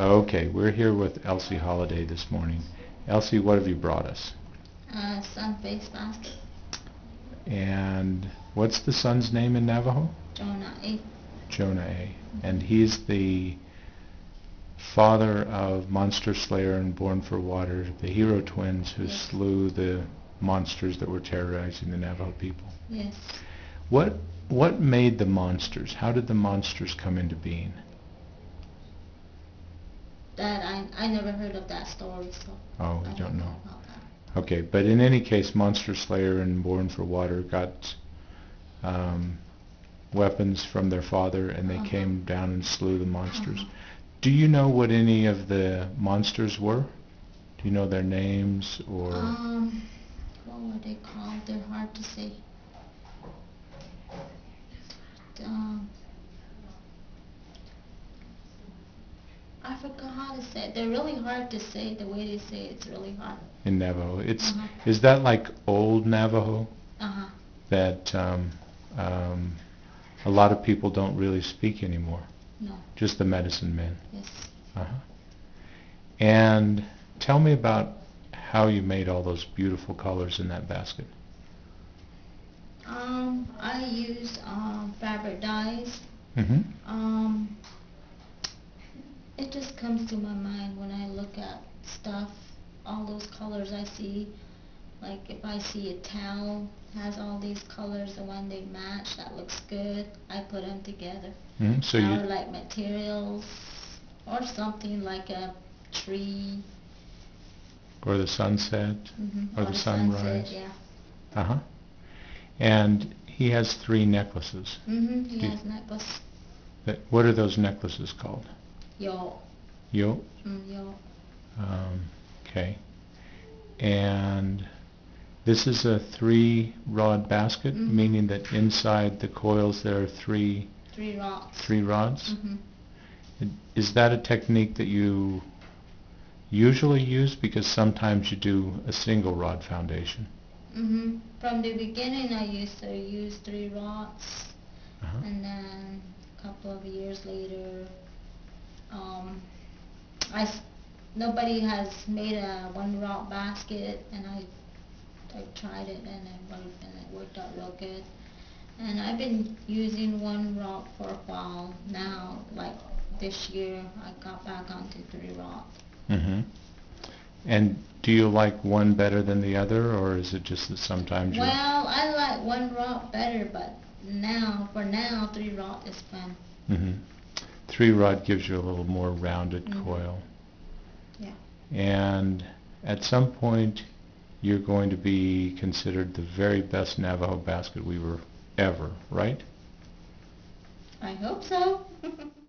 Okay, we're here with Elsie Holiday this morning. Elsie, what have you brought us? Uh, sun face basket, And what's the sun's name in Navajo? Jóhonaa'éí. Jonah A. And he's the father of Monster Slayer and Born for Water, the hero twins who Yes. slew the monsters that were terrorizing the Navajo people. Yes. What what made the monsters? How did the monsters come into being? That I I never heard of that story, so Oh, I don't know. about that. Okay, but in any case, Monster Slayer and Born for Water got um, weapons from their father, and they Uh-huh. came down and slew the monsters. Uh-huh. Do you know what any of the monsters were? Do you know their names or? Um, what were they called? They're hard to say. Um, I forgot how to say it. They're really hard to say. The way they say it, it's really hard. in Navajo. It's Uh-huh. is that like old Navajo Uh huh. that um, um, a lot of people don't really speak anymore? No. Just the medicine men. Yes. Uh-huh. And tell me about how you made all those beautiful colors in that basket. Um, I used um fabric dyes. Mm-hmm. Um, it just comes to my mind when I look at stuff, all those colors I see. Like if I see a towel has all these colors and when they match, that looks good. I put them together. hmm So or like materials or something like a tree. or the sunset. mhm, Or the a sunset, sunrise. Yeah. Uh-huh. And he has three necklaces. Mm-hmm. He Do- has necklace. That, what are those necklaces called? Yo. Yo. Mm, yo. Um, okay. And this is a three rod basket, Mhm. meaning that inside the coils there are three Three rocks. three rods. Mhm. Is that a technique that you usually use? Because sometimes you do a single rod foundation. mm -hmm. From the beginning, I used to use three rods, Uh-huh. and then a couple of years later, um, I s- nobody has made a one rod basket, and I I tried it and it worked and it worked out real good. And I've been using one rod for a while now. Like this year, I got back onto three rod. hmm And do you like one better than the other, or is it just that sometimes you? Well, I like one rod better, but now, for now, three rod is fun. hmm Three rod gives you a little more rounded Mhm. coil. Yeah. And at some point, you're going to be considered the very best Navajo basket weaver ever, right? I hope so.